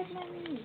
at my knees.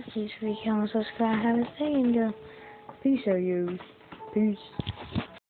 Please, if you can subscribe, have a say, and uh, peace out, you. Peace.